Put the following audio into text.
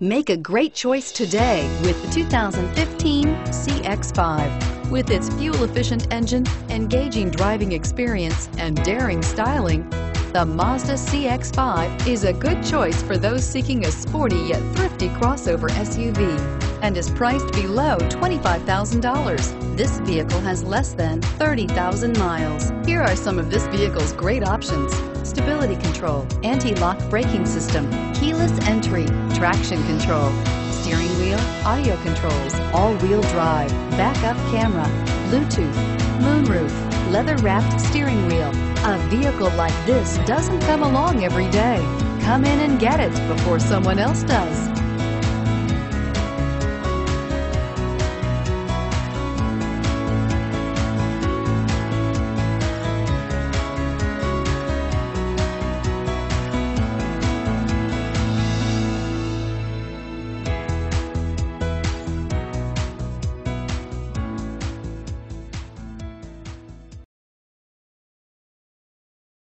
Make a great choice today with the 2015 CX-5. With its fuel-efficient engine, engaging driving experience, and daring styling, the Mazda CX-5 is a good choice for those seeking a sporty yet thrifty crossover SUV and is priced below $25,000. This vehicle has less than 30,000 miles. Here are some of this vehicle's great options. Stability control, anti-lock braking system, keyless entry, traction control, steering wheel, audio controls, all-wheel drive, backup camera, Bluetooth, moonroof, leather-wrapped steering wheel. A vehicle like this doesn't come along every day. Come in and get it before someone else does.